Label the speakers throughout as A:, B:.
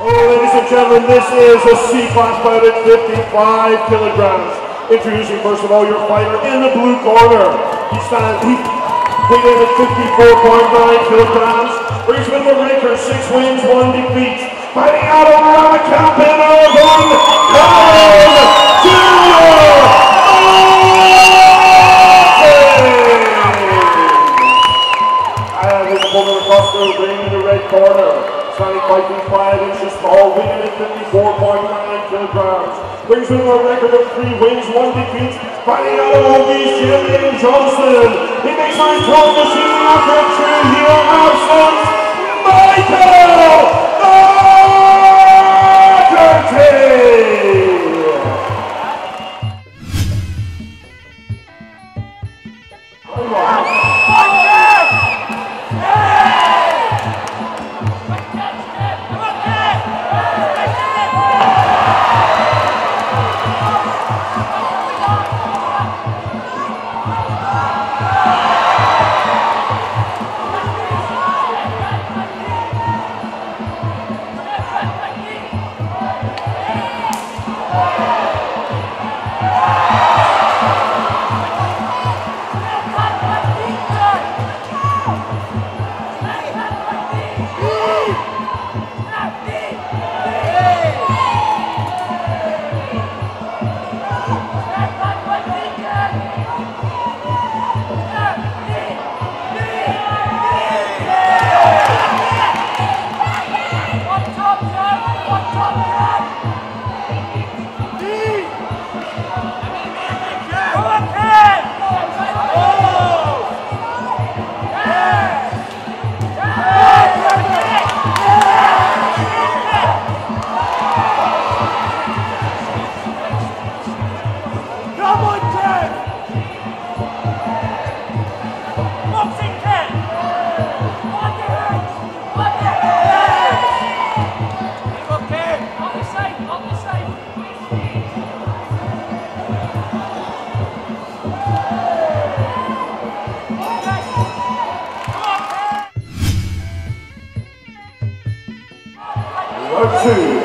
A: Ladies and gentlemen, this is a C-class fight at 55 kilograms. Introducing first of all your fighter in the blue corner. He stands, he weighed in at 54.9 kilograms. The record, six wins, one defeat. Fighting out around the campaign of Colin This evening after a two-year absence. Michael
B: 是你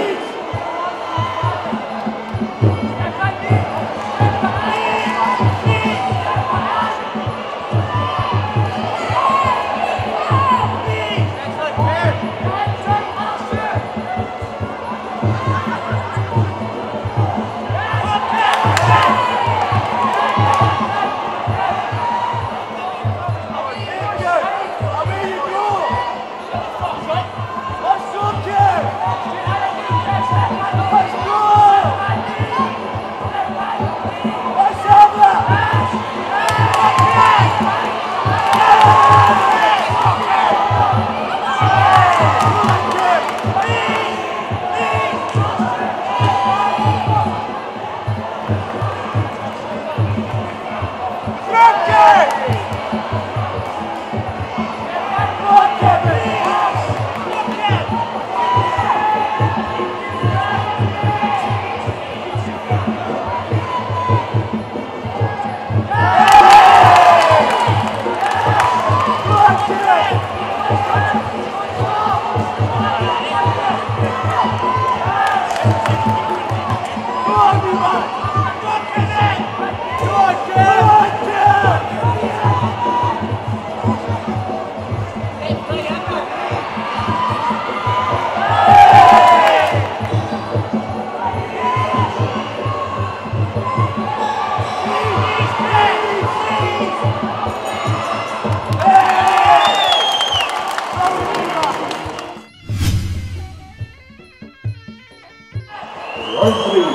A: Round three.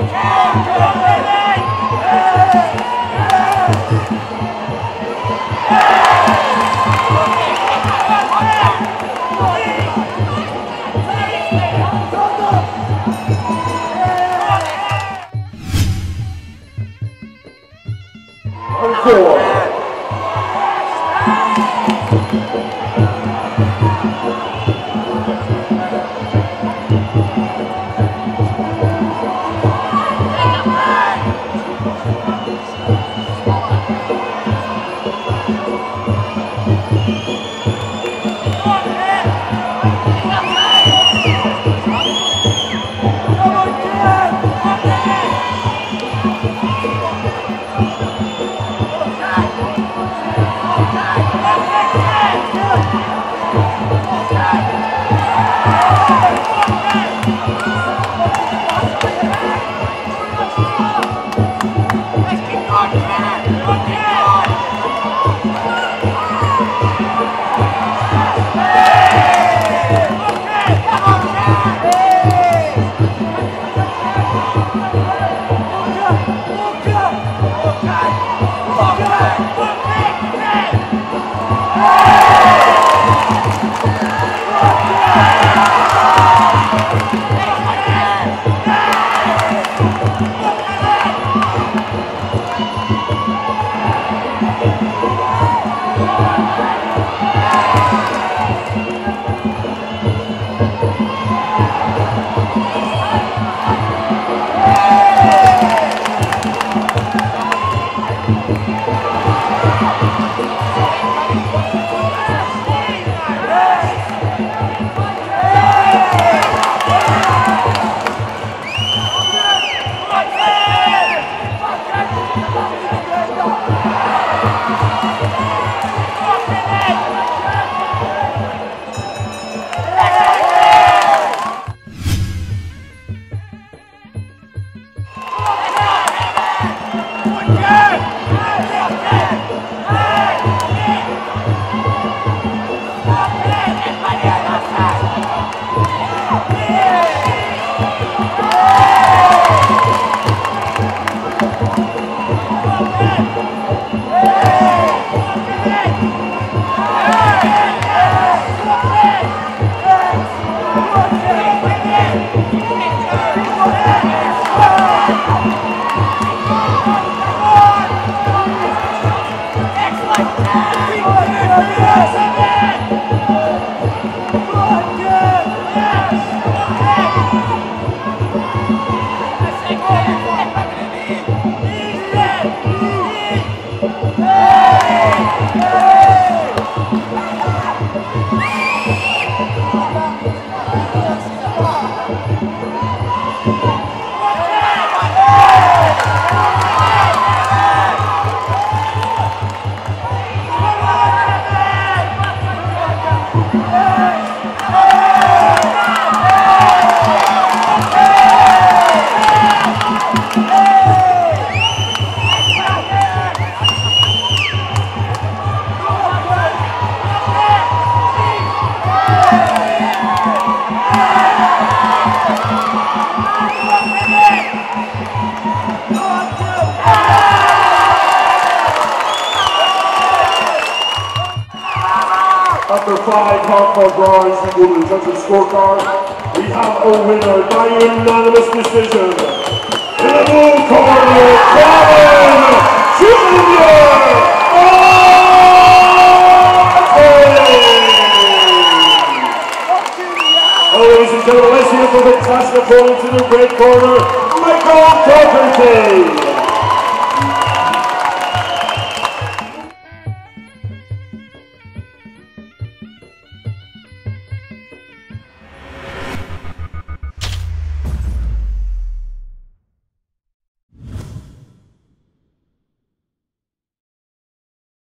B: And Come
A: on, come on. Five hardcore brawls equal to judges' scorecard, we have a winner by unanimous decision. In the blue corner, Kevin Jr. Oh, ladies and gentlemen, let's hear from the classic opponent in the red corner, Michael Docherty.